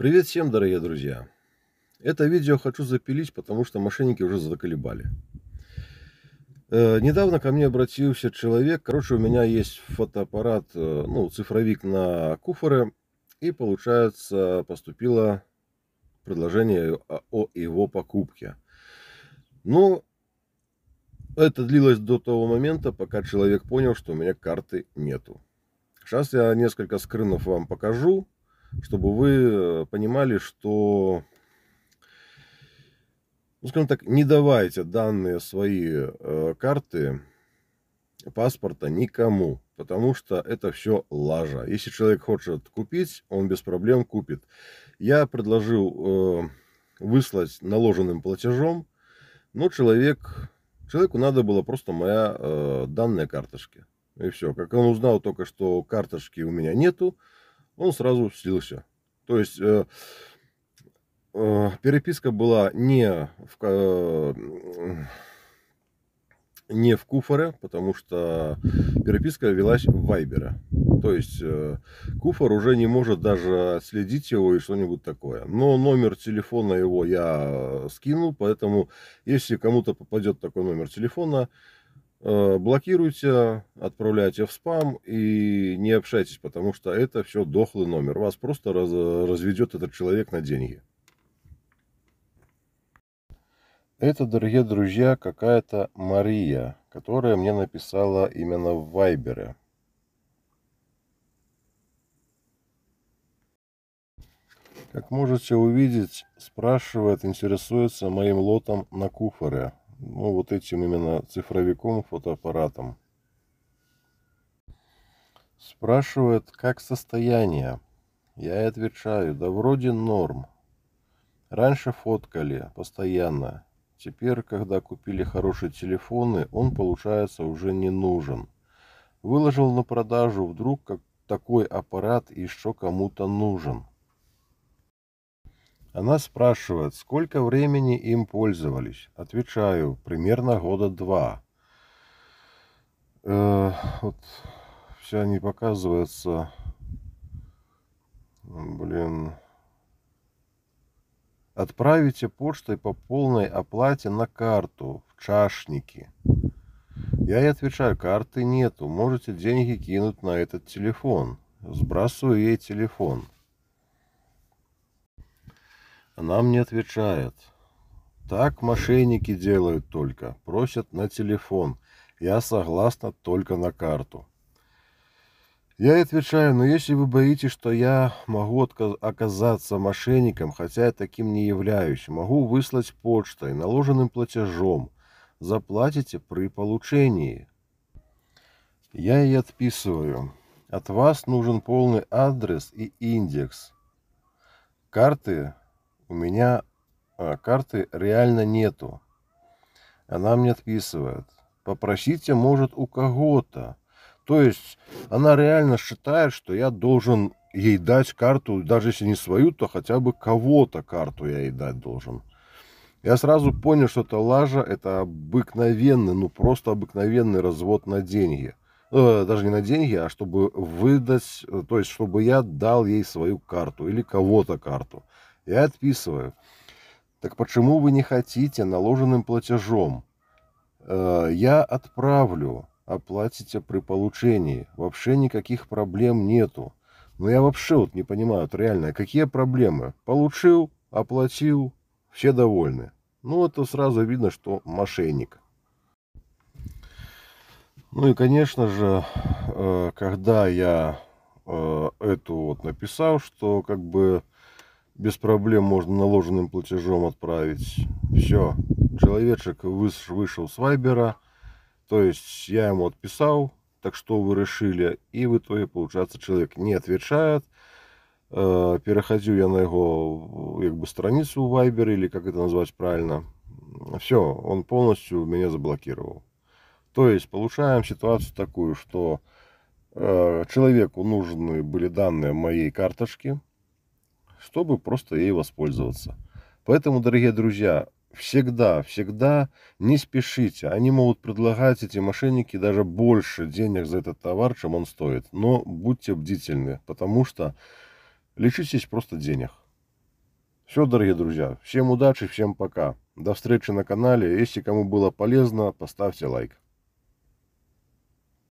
Привет всем, дорогие друзья! Это видео хочу запилить, потому что мошенники уже заколебали. Э, недавно ко мне обратился человек. Короче, у меня есть фотоаппарат, э, ну, цифровик на куфоры. И, получается, поступило предложение о его покупке. Но это длилось до того момента, пока человек понял, что у меня карты нету. Сейчас я несколько скринов вам покажу чтобы вы э, понимали, что, ну, скажем так, не давайте данные свои э, карты паспорта никому, потому что это все лажа. Если человек хочет купить, он без проблем купит. Я предложил э, выслать наложенным платежом, но человек, человеку надо было просто моя э, данные карточки. И все. Как он узнал только, что карточки у меня нету, он сразу слился. То есть э, э, переписка была не в, э, не в куфоре, потому что переписка велась в вайбере. То есть э, куфор уже не может даже следить его и что-нибудь такое. Но номер телефона его я скинул, поэтому если кому-то попадет такой номер телефона, Э, блокируйте, отправляйте в спам и не общайтесь, потому что это все дохлый номер. Вас просто раз, разведет этот человек на деньги. Это, дорогие друзья, какая-то Мария, которая мне написала именно в Вайбере. Как можете увидеть, спрашивает, интересуется моим лотом на куфоре ну, вот этим именно цифровиком, фотоаппаратом. Спрашивает, как состояние. Я и отвечаю, да вроде норм. Раньше фоткали постоянно. Теперь, когда купили хорошие телефоны, он, получается, уже не нужен. Выложил на продажу, вдруг как такой аппарат еще кому-то нужен. Она спрашивает, сколько времени им пользовались. Отвечаю, примерно года два. Э, вот все не показывается. Блин. Отправите почтой по полной оплате на карту в чашники. Я ей отвечаю, карты нету, можете деньги кинуть на этот телефон. Сбрасываю ей телефон. Она мне отвечает. Так мошенники делают только. Просят на телефон. Я согласна только на карту. Я ей отвечаю, но если вы боитесь, что я могу оказаться мошенником, хотя я таким не являюсь, могу выслать почтой, наложенным платежом. Заплатите при получении. Я ей отписываю. От вас нужен полный адрес и индекс. Карты у меня а, карты реально нету. Она мне отписывает. Попросите, может, у кого-то. То есть она реально считает, что я должен ей дать карту, даже если не свою, то хотя бы кого-то карту я ей дать должен. Я сразу понял, что это лажа, это обыкновенный, ну просто обыкновенный развод на деньги. Э, даже не на деньги, а чтобы выдать, то есть чтобы я дал ей свою карту или кого-то карту. Я отписываю. Так почему вы не хотите наложенным платежом? Э, я отправлю, оплатите при получении. Вообще никаких проблем нету. Но я вообще вот не понимаю, вот реально, какие проблемы? Получил, оплатил, все довольны. Ну, это сразу видно, что мошенник. Ну и, конечно же, э, когда я э, эту вот написал, что как бы без проблем можно наложенным платежом отправить. Все, человечек вышел с вайбера, то есть я ему отписал, так что вы решили, и в итоге, получается, человек не отвечает, э, переходил я на его как бы, страницу в Viber, или как это назвать правильно, все, он полностью меня заблокировал. То есть получаем ситуацию такую, что э, человеку нужны были данные моей карточки, чтобы просто ей воспользоваться. Поэтому, дорогие друзья, всегда, всегда не спешите. Они могут предлагать, эти мошенники, даже больше денег за этот товар, чем он стоит. Но будьте бдительны, потому что лечитесь просто денег. Все, дорогие друзья, всем удачи, всем пока. До встречи на канале. Если кому было полезно, поставьте лайк.